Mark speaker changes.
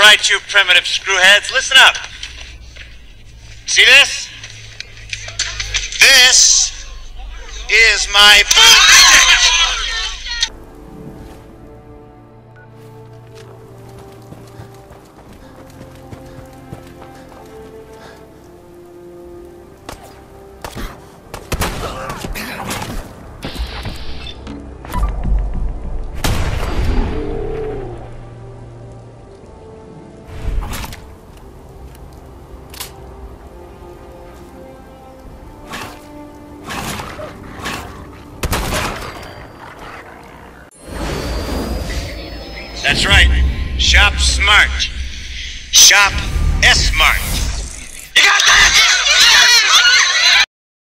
Speaker 1: right, you primitive screwheads, listen up. See this? This is my boomstick! That's right. Shop smart. Shop S-Mart.